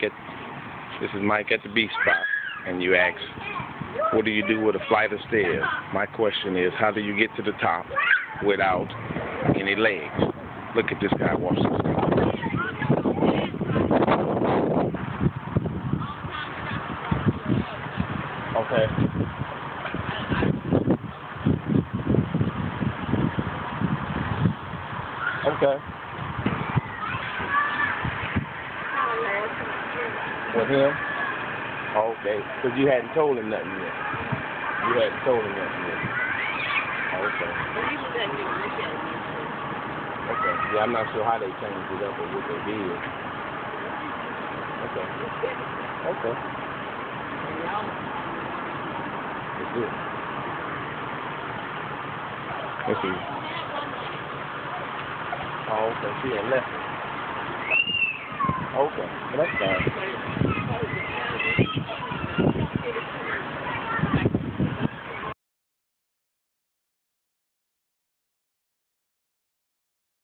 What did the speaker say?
This is Mike at the B spot, and you ask, what do you do with a flight of stairs? My question is, how do you get to the top without any legs? Look at this guy. walking. Okay. Okay. With him? Okay. Because you hadn't told him nothing yet. You hadn't told him nothing yet. Okay. Okay. Yeah, I'm not sure how they changed it up or what they did. Okay. Okay. Let's do it. Let's see. Oh, okay. She had left. Okay. Well, that's fine.